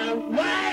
Why?